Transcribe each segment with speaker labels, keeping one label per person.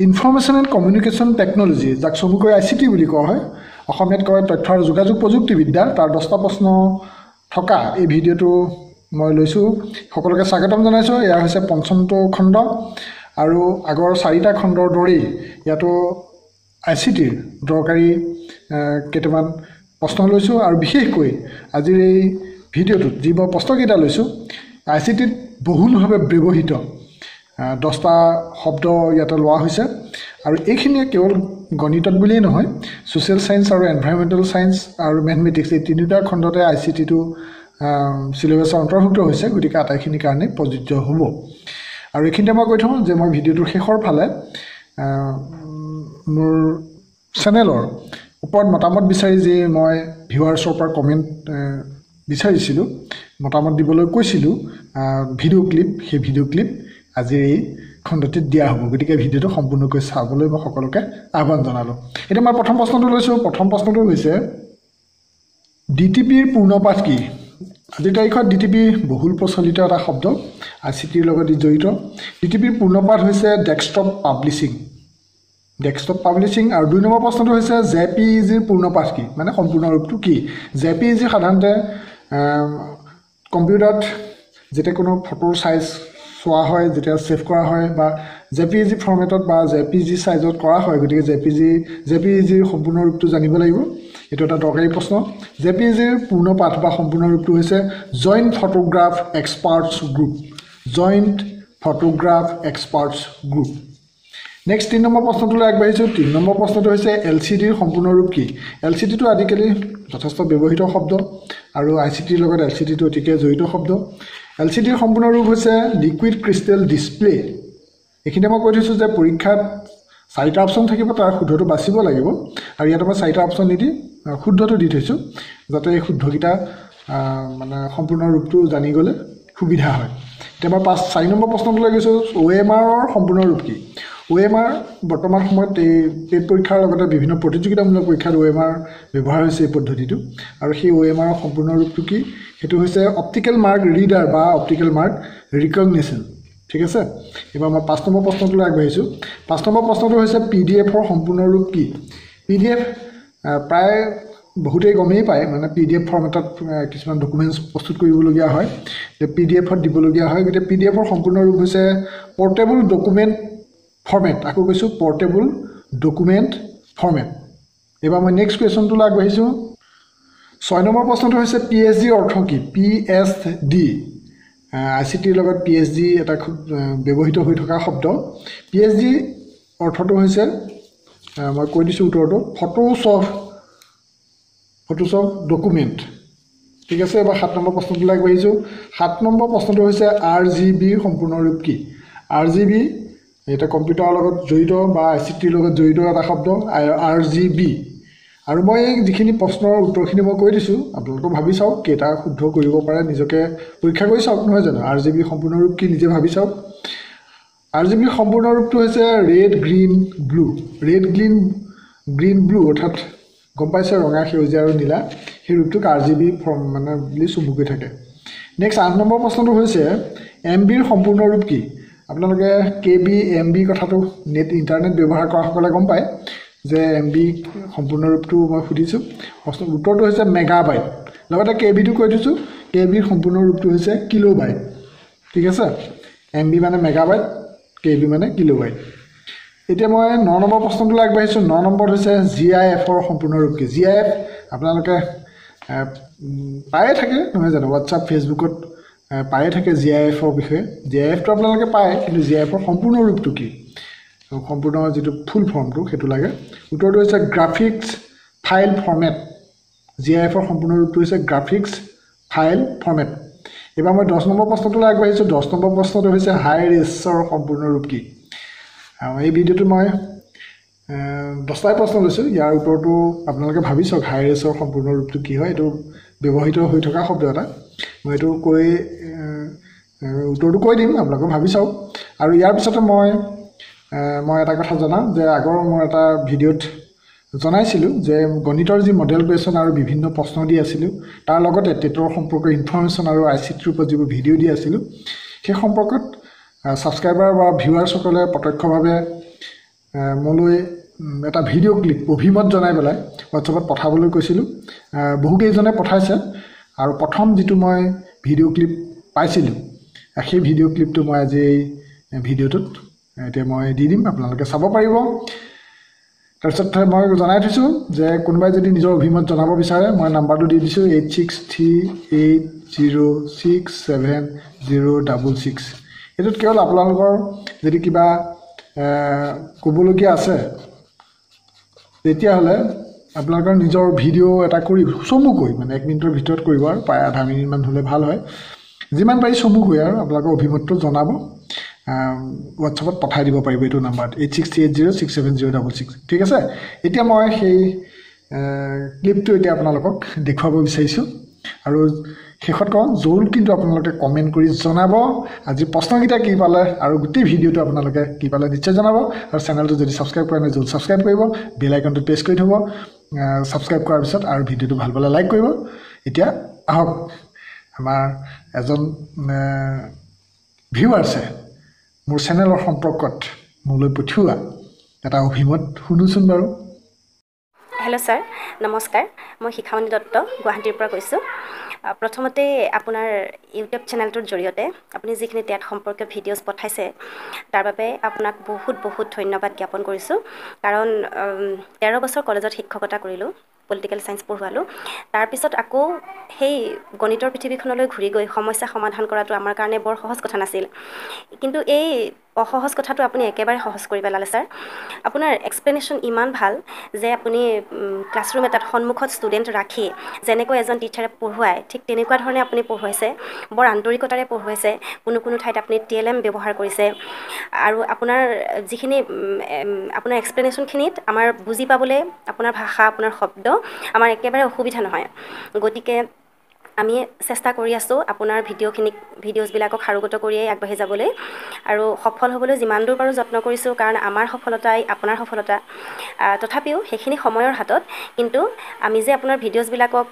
Speaker 1: Information and communication technology যাক চমুকৈ I C T বুলি কোৱা হয় অসমীয়াত কয় তথ্য আৰু যোগাযোগ প্ৰযুক্তিবিদ্যা তাৰ দহটা প্ৰশ্ন থকা এই ভিডিঅ'টো মই লৈছোঁ। সকলোকে স্বাগতম জনাইছোঁ। এয়া হৈছে পঞ্চমটো খণ্ড আৰু আগৰ চাৰিটা খণ্ডৰ দৰেই ইয়াতো আই চি টিৰ দৰকাৰী কেইটামান প্ৰশ্ন লৈছোঁ। আৰু বিশেষকৈ আজিৰ এই ভিডিঅ'টোত যি মই প্ৰশ্নকেইটা লৈছোঁ আই চি টিত বহুলভাৱে ব্যৱহৃত দহটা শব্দ ইয়াতে লোৱা হৈছে। আৰু এইখিনিয়ে কেৱল গণিতত বুলিয়েই নহয় ছ'চিয়েল ছায়েন্স আৰু এনভাইৰমেণ্টেল ছায়েন্স আৰু মেথমেটিক্স এই তিনিটা খণ্ডতে আই চি টিটো চিলেবাছৰ অন্তৰ্ভুক্ত হৈছে গতিকে আটাইখিনিৰ কাৰণে প্ৰযোজ্য হ'ব। আৰু এইখিনিতে মই কৈ থওঁ যে মই ভিডিঅ'টোৰ শেষৰ ফালে মোৰ চেনেলৰ ওপৰত মতামত বিচাৰি যি মই ভিউৱাৰ্ছৰ পৰা কমেণ্ট বিচাৰিছিলোঁ মতামত দিবলৈ কৈছিলোঁ ভিডিঅ' ক্লিপ সেই ভিডিঅ' ক্লিপ আজিৰ এই খণ্ডটিত দিয়া হ'ব। গতিকে ভিডিঅ'টো সম্পূৰ্ণকৈ চাবলৈ মই সকলোকে আহ্বান জনালোঁ। এতিয়া মই প্ৰথম প্ৰশ্নটো লৈছোঁ। প্ৰথম প্ৰশ্নটো হৈছে ডি টি পিৰ পূৰ্ণপাঠ কি? আজিৰ তাৰিখত ডি টি পি বহুল প্ৰচলিত এটা শব্দ আই চি টিৰ লগত জড়িত। ডি টি পিৰ পূৰ্ণপাঠ হৈছে ডেস্কটপ পাব্লিছিং ডেস্কটপ পাব্লিছিং আৰু দুই নম্বৰ প্ৰশ্নটো হৈছে জে পি ই জিৰ পূৰ্ণপাঠ কি? মানে সম্পূৰ্ণ ৰূপটো কি? জে পি ই জি সাধাৰণতে কম্পিউটাৰত যেতিয়া কোনো ফটোৰ চাইজ চোৱা হয় যেতিয়া ছেভ কৰা হয় বা জে পি জি ফৰ্মেটত বা জে পি জি চাইজত কৰা হয় গতিকে J P G J P zero সম্পূৰ্ণ ৰূপটো জানিব লাগিব। এইটো এটা দৰকাৰী প্ৰশ্ন। জে পি জিৰ পূৰ্ণপাঠ বা সম্পূৰ্ণ ৰূপটো হৈছে joint photograph experts group joint photograph experts group next তিনি নম্বৰ প্ৰশ্নটোলৈ আগবাঢ়িছোঁ। তিনি নম্বৰ প্ৰশ্নটো হৈছে এল চি ডিৰ সম্পূৰ্ণ ৰূপ কি? এল চি ডিটো আজিকালি যথেষ্ট ব্যৱহৃত শব্দ আৰু আই চি টিৰ লগত এল চি ডিটো অতিকে জড়িত শব্দ। এল চি ডিৰ সম্পূৰ্ণ ৰূপ হৈছে লিকুইড ক্ৰিষ্টেল ডিছপ্লে এইখিনিতে মই কৈ থৈছোঁ যে পৰীক্ষাত চাৰিটা অপশ্যন থাকিব তাৰ শুদ্ধটো বাচিব লাগিব। আৰু ইয়াত মই চাৰিটা অপশ্যন নিদি শুদ্ধটো দি থৈছোঁ যাতে এই শুদ্ধকেইটা মানে সম্পূৰ্ণ ৰূপটো জানি গ'লে সুবিধা হয়। এতিয়া মই পাঁচ চাৰি নম্বৰ প্ৰশ্নটোলৈ গৈছোঁ অ' এম আৰৰ সম্পূৰ্ণ ৰূপ কি? আৰ বৰ্তমান সময়ত এই টেট পৰীক্ষাৰ লগতে বিভিন্ন প্ৰতিযোগিতামূলক পৰীক্ষাত আৰ ব্যৱহাৰ হৈছে এই পদ্ধতিটো। আৰু সেই আৰৰ সম্পূৰ্ণ ৰূপটো কি? সেইটো হৈছে অপ্টিকেল মাৰ্ক ৰিডাৰ বা অপ্টিকেল মাৰ্ক ৰিকগনেশ্যন ঠিক আছে? এইবাৰ মই পাঁচ নম্বৰ প্ৰশ্নটোলৈ আগবাঢ়িছোঁ। পাঁচ নম্বৰ প্ৰশ্নটো হৈছে পি ডি এফৰ সম্পূৰ্ণ ৰূপ কি? পি ডি এফ প্ৰায় বহুতেই গমেই পায় মানে পি ডি এফ ফৰ্মেটত কিছুমান ডকুমেণ্টছ প্ৰস্তুত কৰিবলগীয়া হয়। পি ডি এফত দিবলগীয়া হয়। গতিকে পি ডি এফৰ সম্পূৰ্ণ ৰূপ হৈছে পৰ্টেবল ডকুমেণ্ট ফৰ্মেট আকৌ কৈছোঁ পৰ্টেবল ডকুমেণ্ট ফৰ্মেট এইবাৰ মই নেক্সট কুৱেশ্যনটোলৈ আগবাঢ়িছোঁ। ছয় নম্বৰ প্ৰশ্নটো হৈছে পি এইচ ডিৰ অৰ্থ কি? P H D I C টিৰ লগত পি এইচ ডি এটা খুব ব্যৱহৃত হৈ থকা শব্দ। পি এইচ ডি অৰ্থটো হৈছে মই কৈ দিছোঁ উত্তৰটো ফটোশ্বপ ফটোশ্বপ ডকুমেণ্ট ঠিক আছে এবাৰ সাত নম্বৰ প্ৰশ্নটোলৈ আগবাঢ়িছোঁ। সাত নম্বৰ প্ৰশ্নটো হৈছে আৰ জি বিৰ সম্পূৰ্ণ ৰূপ কি? আৰ জি বি এটা কম্পিউটাৰৰ লগত জড়িত বা আই চি টিৰ লগত জড়িত এটা শব্দ আৰ জি বি আৰু মই যিখিনি প্ৰশ্নৰ উত্তৰখিনি মই কৈ দিছোঁ আপোনালোকেও ভাবি চাওক কেইটা শুদ্ধ কৰিব পাৰে নিজকে পৰীক্ষা কৰি চাওক নহয় জানো? আৰ জি বিৰ সম্পূৰ্ণ ৰূপ কি নিজে ভাবি চাওক? আৰ জি বিৰ সম্পূৰ্ণ ৰূপটো হৈছে red green blue red green green blue অৰ্থাৎ গম পাইছে ৰঙা সেউজীয়া আৰু নীলা। সেই ৰূপটোক আৰ জি বি ফৰ্ম মানে বুলি চমুকৈ থাকে। নেক্সট আঠ নম্বৰ প্ৰশ্নটো হৈছে এম বিৰ সম্পূৰ্ণ ৰূপ কি? আপোনালোকে কে বি এম বি কথাটো নেট ইণ্টাৰনেট ব্যৱহাৰ কৰাসকলে গম পায় যে এম বি সম্পূৰ্ণ ৰূপটো মই সুধিছোঁ। উত্তৰটো হৈছে মেগাবাইট লগতে কে বিটো কৈ দিছোঁ কে বিৰ সম্পূৰ্ণ ৰূপটো হৈছে কিলোবাইট ঠিক আছে? এম বি মানে মেগাবাইট কে বি মানে কিলোবাইট এতিয়া মই ন নম্বৰ প্ৰশ্নটোলৈ আগবাঢ়িছোঁ। ন নম্বৰত হৈছে জি আই এফৰ সম্পূৰ্ণ ৰূপ কি জি আই এফ আপোনালোকে পায়ে থাকে। নহয় জানো? হোৱাটছআপ ফেচবুকত পায়ে থাকে জি আই এফৰ বিষয়ে। জি আই এফটো আপোনালোকে পায় কিন্তু জি আই এফৰ সম্পূৰ্ণ ৰূপটো কি? সম্পূৰ্ণ যিটো ফুল ফৰ্মটো সেইটো লাগে। উত্তৰটো হৈছে graphics file format G I এফৰ সম্পূৰ্ণ ৰূপটো হৈছে গ্ৰাফিক্স ফাইল ফৰ্মেট এইবাৰ মই দহ নম্বৰ প্ৰশ্নটোলৈ আগবাঢ়িছোঁ। দহ নম্বৰ প্ৰশ্নটো হৈছে হাই ৰেচৰ সম্পূৰ্ণ ৰূপ কি? এই ভিডিঅ'টো মই দহটাই প্ৰশ্ন লৈছোঁ। ইয়াৰ উত্তৰটো আপোনালোকে ভাবি চাওক হাই ৰেচৰ সম্পূৰ্ণ ৰূপটো কি হয় এইটো ব্যৱহৃত হৈ থকা শব্দ এটা। মই এইটো কৈ উত্তৰটো কৈ দিম আপোনালোকে ভাবি চাওক। আৰু ইয়াৰ পিছতে মই মই এটা কথা জনাম যে আগৰ মই এটা ভিডিঅ'ত জনাইছিলোঁ যে গণিতৰ যি মডেল কুৱেশ্যন আৰু বিভিন্ন প্ৰশ্ন দি আছিলোঁ তাৰ লগতে টেটৰ সম্পৰ্কে ইনফৰ্মেশ্যন আৰু আই চি টিৰ ওপৰত যিবোৰ ভিডিঅ' দি আছিলোঁ সেই সম্পৰ্কত ছাবস্ক্ৰাইবাৰ বা ভিউৱাৰ্ছসকলে প্ৰত্যক্ষভাৱে মোলৈ এটা ভিডিঅ' ক্লিপ অভিমত জনাই পেলাই হোৱাটছএপত পঠাবলৈ কৈছিলোঁ। বহুকেইজনে পঠাইছে আৰু প্ৰথম যিটো মই ভিডিঅ' ক্লিপ পাইছিলোঁ সেই ভিডিঅ' ক্লিপটো মই আজি ভিডিঅ'টোত এতিয়া মই দি দিম আপোনালোকে চাব পাৰিব। তাৰপিছত মই জনাই থৈছোঁ যে কোনোবাই যদি নিজৰ অভিমত জনাব বিচাৰে মই নাম্বাৰটো দি দিছোঁ eight six three eight zero' six seven zero' double six এইটোত কেৱল আপোনালোকৰ যদি কিবা ক'বলগীয়া আছে তেতিয়াহ'লে আপোনালোকৰ নিজৰ ভিডিঅ' এটা কৰি চমুকৈ মানে এক মিনিটৰ ভিতৰত কৰিব আৰু প্ৰায় আধা মিনিটমান হ'লে ভাল হয়। যিমান পাৰি চমুকৈ আৰু আপোনালোকৰ অভিমতটো জনাব। হোৱাটছএপত পঠাই দিব পাৰিব এইটো নাম্বাৰত eight six three eight zero' six seven zero' double six ঠিক আছে? এতিয়া মই সেই ক্লিপটো এতিয়া আপোনালোকক দেখুৱাব বিচাৰিছোঁ। আৰু শেষত কওঁ জৰুৰ কিন্তু আপোনালোকে কমেণ্ট কৰি জনাব। আজি প্ৰশ্নকেইটা কি পালে আৰু গোটেই ভিডিঅ'টো আপোনালোকে কি পালে নিশ্চয় জনাব। আৰু চেনেলটো যদি ছাবস্ক্ৰাইব কৰা নাই জৰুৰ ছাবস্ক্ৰাইব কৰিব। বেল আইকনটো প্ৰেছ কৰি থ'ব। ছাবস্ক্ৰাইব কৰাৰ পিছত আৰু ভিডিঅ'টো ভাল পালে লাইক কৰিব। এতিয়া আহক আমাৰ এজন ভিউৱাৰ্ছে মোৰ চেনেলৰ সম্পৰ্কত মোলৈ পঠিওৱা এটা অভিমত শুনোচোন বাৰু।
Speaker 2: হেল্ল' ছাৰ নমস্কাৰ মই শিখামণি দত্ত গুৱাহাটীৰ পৰা কৈছোঁ। প্ৰথমতে আপোনাৰ ইউটিউব চেনেলটোৰ জৰিয়তে আপুনি যিখিনি টেট সম্পৰ্কীয় ভিডিঅ'জ পঠাইছে তাৰ বাবে আপোনাক বহুত বহুত ধন্যবাদ জ্ঞাপন কৰিছোঁ। কাৰণ তেৰ বছৰ কলেজত শিক্ষকতা কৰিলোঁ পলিটিকেল ছায়েঞ্চ পঢ়ুৱালোঁ। তাৰপিছত আকৌ সেই গণিতৰ পৃথিৱীখনলৈ ঘূৰি গৈ সমস্যা সমাধান কৰাটো আমাৰ কাৰণে বৰ সহজ কথা নাছিল। কিন্তু এই অসহজ কথাটো আপুনি একেবাৰে সহজ কৰি পেলালে ছাৰ। আপোনাৰ এক্সপ্লেনেশ্যন ইমান ভাল যে আপুনি ক্লাছৰুম এটাত সন্মুখত ষ্টুডেণ্ট ৰাখি যেনেকৈ এজন টিচাৰে পঢ়ুৱায় ঠিক তেনেকুৱা ধৰণে আপুনি পঢ়ুৱাইছে বৰ আন্তৰিকতাৰে পঢ়ুৱাইছে কোনো কোনো ঠাইত আপুনি টি এল এম ব্যৱহাৰ কৰিছে। আৰু আপোনাৰ যিখিনি আপোনাৰ এক্সপ্লেনেশ্যনখিনিত আমাৰ বুজি পাবলৈ আপোনাৰ ভাষা আপোনাৰ শব্দ আমাৰ একেবাৰে অসুবিধা নহয়। গতিকে আমি চেষ্টা কৰি আছোঁ আপোনাৰ ভিডিঅ'খিনিক ভিডিঅ'জবিলাকক সাৰোগত কৰিয়েই আগবাঢ়ি যাবলৈ। আৰু সফল হ'বলৈ যিমান দূৰ পাৰোঁ যত্ন কৰিছোঁ কাৰণ আমাৰ সফলতাই আপোনাৰ সফলতা। তথাপিও সেইখিনি সময়ৰ হাতত কিন্তু আমি যে আপোনাৰ ভিডিঅ'জবিলাকক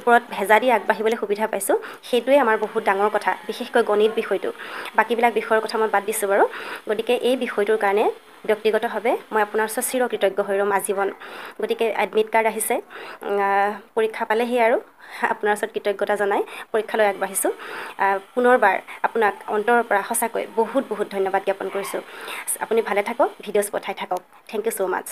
Speaker 2: ওপৰত ভেজা দি আগবাঢ়িবলৈ সুবিধা পাইছোঁ সেইটোৱে আমাৰ বহুত ডাঙৰ কথা বিশেষকৈ গণিত বিষয়টো। বাকীবিলাক বিষয়ৰ কথা মই বাদ দিছোঁ বাৰু। গতিকে এই বিষয়টোৰ কাৰণে ব্যক্তিগতভাৱে মই আপোনাৰ ওচৰত চিৰকৃতজ্ঞ হৈ ৰ'ম আজীৱন। গতিকে এডমিট কাৰ্ড আহিছে। আহ, পৰীক্ষা পালেহি আৰু আপোনাৰ ওচৰত কৃতজ্ঞতা জনাই পৰীক্ষালৈ আগবাঢ়িছোঁ। পুনৰবাৰ আপোনাক অন্তৰৰ পৰা সঁচাকৈ বহুত বহুত ধন্যবাদ জ্ঞাপন কৰিছোঁ। আপুনি ভালে থাকক ভিডিঅ'জ পঠাই থাকক। Thank you so much